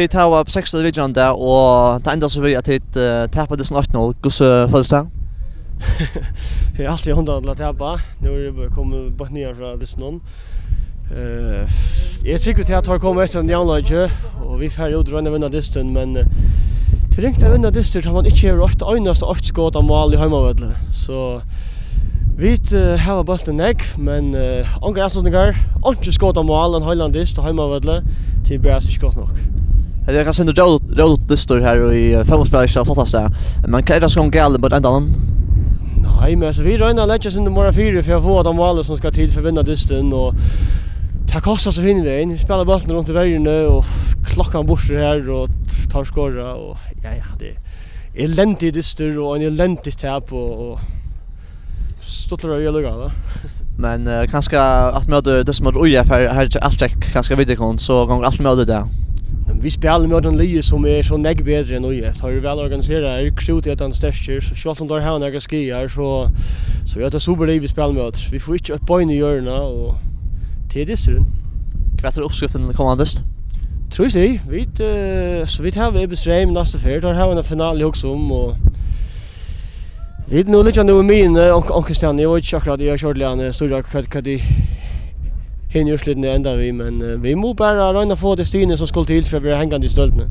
tid här var på 6. division där och det enda så vi at tid tapet det snart noll. Hur så føles det? Jag har alltid hånda att tappa. Nu Nå er kommit kommet bort nye fra Lisnon. Uh, jeg tykker til at jeg har kommet etter en jävla och vi færre ut rønne vinner disten, men uh, till ringt att vinne disten har man inte gjør ögnast och åtte skåd av mål i heimavedle. Så vi har bare en egg, men ånger uh, avslutninger, åtte skåd av mål en høylandist og heimavedle, til bare ikke godt nok. Det är kanske nu råd då distor här i fotbollsspelare har fått sig. Man kan inte ska gälla på den annan. Nej, men så vi rönnar lägger under nummer 4 för jag får de valet som ska till för vinna dysten och ta kostar så finner det in. Spelar bollen runt i vägen nu och klockan borstar här och tar skora och ja ja det är eländigt distor och en eländigt tap och, och stottlar jag lugga då. Men uh, kanske att möta det som är ojämnt här här allt kanske vidare kon så gång allt möta det. Vi spelar med en lige som är så nägg bättre än oj Har ju väl organiserat, är krut att han stäcker Så shot om där här några skier så så jag tar super vi spelar med. Vi får inte ett poäng i hörna och till det strun. uppskriften är uppskriften kommandest. Tror jag sig. Vi så vi har vi bestämt nästa fjärde har han en final också om och Vi nu ligger nu med min onkel Stanley och jag kör jag körde han stora kvart kvart Hen i Ørslytten enda vi, men vi må bare røyne få det styne som skulle til for vi bli hengende i støltene.